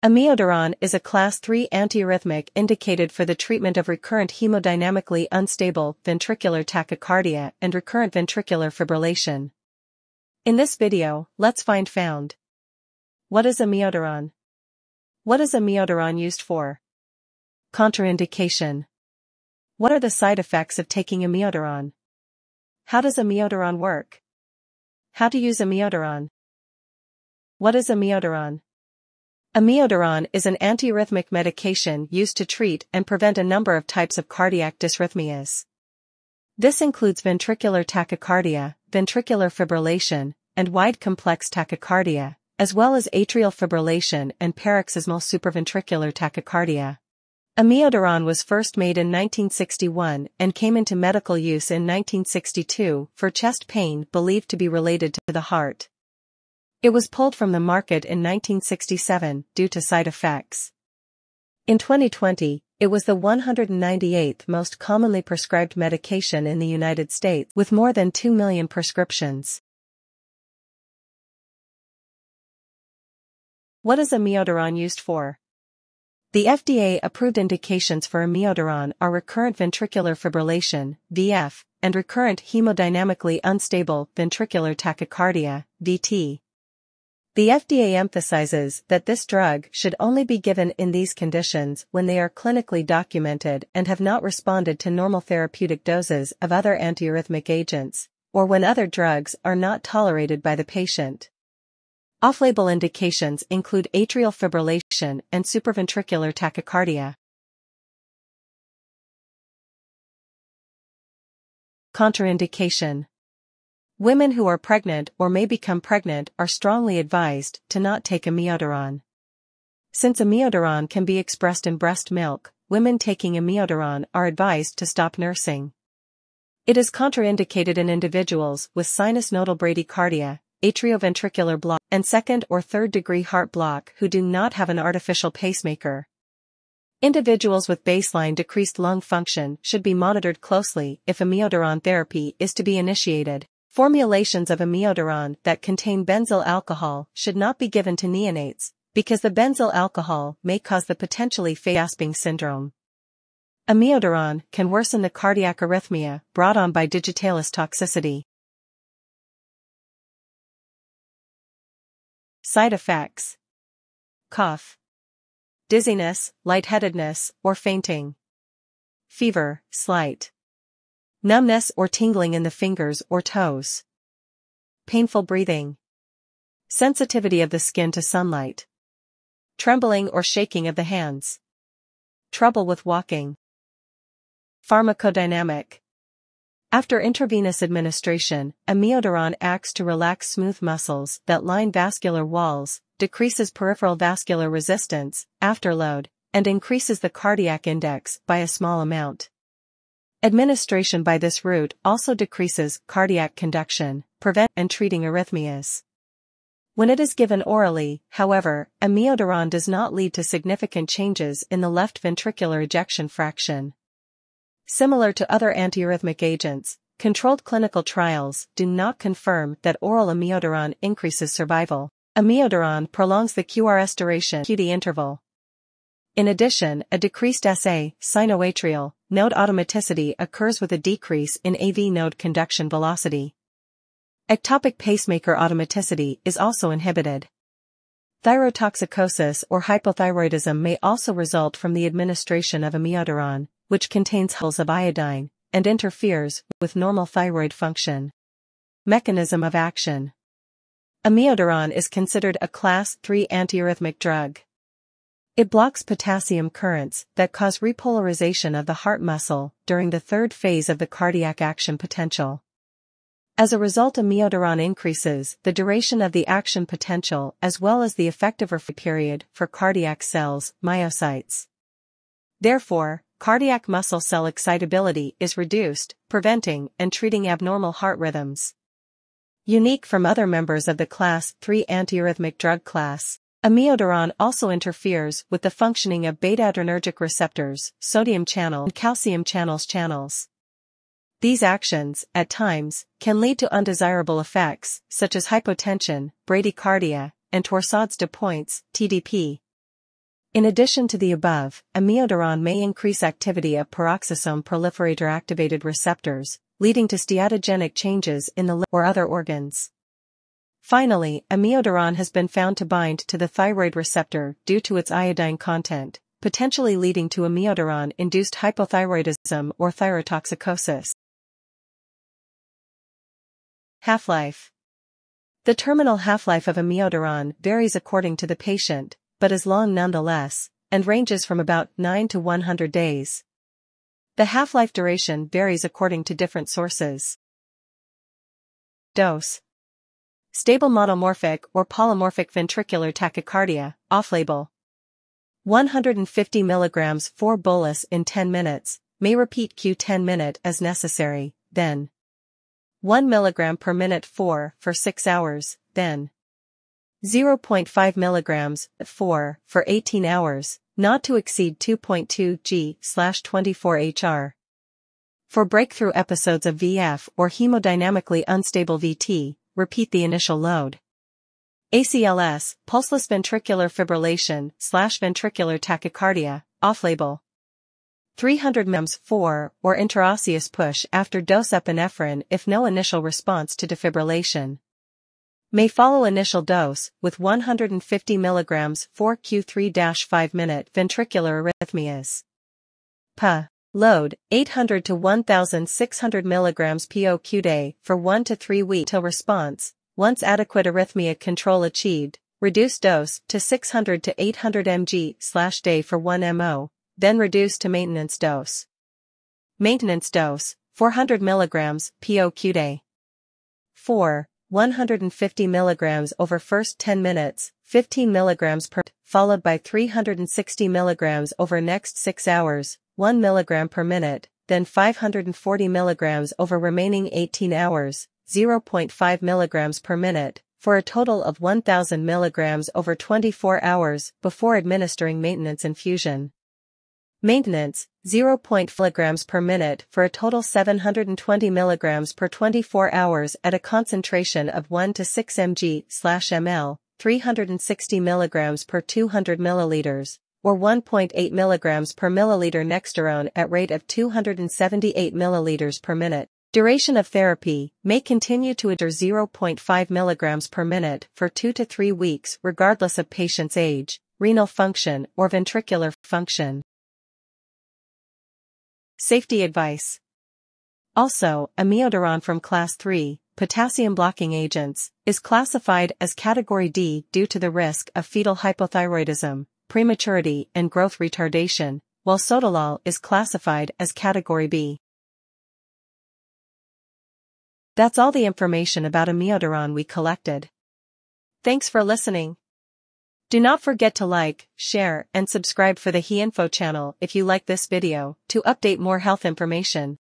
Amiodarone is a class 3 antiarrhythmic indicated for the treatment of recurrent hemodynamically unstable ventricular tachycardia and recurrent ventricular fibrillation. In this video, let's find found. What is amiodarone? What is amiodarone used for? Contraindication. What are the side effects of taking amiodarone? How does amiodarone work? How to use amiodarone? What is amiodarone? Amiodarone is an antiarrhythmic medication used to treat and prevent a number of types of cardiac dysrhythmias. This includes ventricular tachycardia, ventricular fibrillation, and wide complex tachycardia, as well as atrial fibrillation and paroxysmal supraventricular tachycardia. Amiodarone was first made in 1961 and came into medical use in 1962 for chest pain believed to be related to the heart. It was pulled from the market in 1967 due to side effects. In 2020, it was the 198th most commonly prescribed medication in the United States with more than 2 million prescriptions. What is amiodarone used for? The FDA-approved indications for amiodarone are recurrent ventricular fibrillation, VF, and recurrent hemodynamically unstable ventricular tachycardia, VT. The FDA emphasizes that this drug should only be given in these conditions when they are clinically documented and have not responded to normal therapeutic doses of other antiarrhythmic agents, or when other drugs are not tolerated by the patient. Off-label indications include atrial fibrillation and supraventricular tachycardia. Contraindication Women who are pregnant or may become pregnant are strongly advised to not take amiodarone. Since amiodarone can be expressed in breast milk, women taking amiodarone are advised to stop nursing. It is contraindicated in individuals with sinus nodal bradycardia, atrioventricular block, and second or third degree heart block who do not have an artificial pacemaker. Individuals with baseline decreased lung function should be monitored closely if amiodarone therapy is to be initiated. Formulations of amiodarone that contain benzyl alcohol should not be given to neonates, because the benzyl alcohol may cause the potentially gasping syndrome. Amiodarone can worsen the cardiac arrhythmia brought on by digitalis toxicity. Side effects Cough, dizziness, lightheadedness, or fainting. Fever, slight numbness or tingling in the fingers or toes. Painful breathing. Sensitivity of the skin to sunlight. Trembling or shaking of the hands. Trouble with walking. Pharmacodynamic. After intravenous administration, amiodarone acts to relax smooth muscles that line vascular walls, decreases peripheral vascular resistance, afterload, and increases the cardiac index by a small amount. Administration by this route also decreases cardiac conduction, prevent and treating arrhythmias. When it is given orally, however, amiodarone does not lead to significant changes in the left ventricular ejection fraction. Similar to other antiarrhythmic agents, controlled clinical trials do not confirm that oral amiodarone increases survival. Amiodarone prolongs the QRS duration QT interval. In addition, a decreased SA, sinoatrial, node automaticity occurs with a decrease in AV node conduction velocity. Ectopic pacemaker automaticity is also inhibited. Thyrotoxicosis or hypothyroidism may also result from the administration of amiodarone, which contains hulls of iodine, and interferes with normal thyroid function. Mechanism of action Amiodarone is considered a class 3 antiarrhythmic drug. It blocks potassium currents that cause repolarization of the heart muscle during the third phase of the cardiac action potential. As a result amiodarone increases the duration of the action potential as well as the effective refractory period for cardiac cells, myocytes. Therefore, cardiac muscle cell excitability is reduced, preventing and treating abnormal heart rhythms. Unique from other members of the class 3 antiarrhythmic drug class, Amiodarone also interferes with the functioning of beta-adrenergic receptors, sodium channel and calcium channels channels. These actions, at times, can lead to undesirable effects, such as hypotension, bradycardia, and torsades de pointes, TDP. In addition to the above, amiodarone may increase activity of peroxisome proliferator activated receptors, leading to steatogenic changes in the liver or other organs. Finally, amiodarone has been found to bind to the thyroid receptor due to its iodine content, potentially leading to amiodarone-induced hypothyroidism or thyrotoxicosis. Half-life The terminal half-life of amiodarone varies according to the patient, but is long nonetheless, and ranges from about 9 to 100 days. The half-life duration varies according to different sources. Dose Stable monomorphic or polymorphic ventricular tachycardia, off-label. 150 mg 4 bolus in 10 minutes, may repeat Q 10 minute as necessary, then 1 mg per minute 4 for 6 hours, then 0.5 mg 4 for 18 hours, not to exceed 2.2 g slash 24 hr. For breakthrough episodes of VF or hemodynamically unstable VT, repeat the initial load. ACLS, pulseless ventricular fibrillation slash ventricular tachycardia, off-label. 300 mms 4 or intraosseous push after dose epinephrine if no initial response to defibrillation. May follow initial dose with 150 mg 4q3-5 minute ventricular arrhythmias. PA. Load 800 to 1600 mg POQ day for 1 to 3 weeks till response once adequate arrhythmia control achieved, reduce dose to 600 to 800 mg day for 1 mO, then reduce to maintenance dose. Maintenance dose, 400 mg POQ day. 4. 150 mg over first 10 minutes, 15 mg per, followed by 360 mg over next 6 hours, 1 mg per minute, then 540 mg over remaining 18 hours, 0.5 mg per minute, for a total of 1000 mg over 24 hours before administering maintenance infusion. Maintenance, 0.5 mg per minute for a total 720 mg per 24 hours at a concentration of 1 to 6 mg ml, 360 mg per 200 milliliters, or 1.8 mg per milliliter nexterone at rate of 278 milliliters per minute. Duration of therapy may continue to adhere 0.5 mg per minute for 2 to 3 weeks regardless of patient's age, renal function or ventricular function. Safety advice. Also, amiodarone from class 3, potassium blocking agents, is classified as category D due to the risk of fetal hypothyroidism, prematurity and growth retardation, while sotalol is classified as category B. That's all the information about amiodarone we collected. Thanks for listening. Do not forget to like, share, and subscribe for the HeInfo channel if you like this video to update more health information.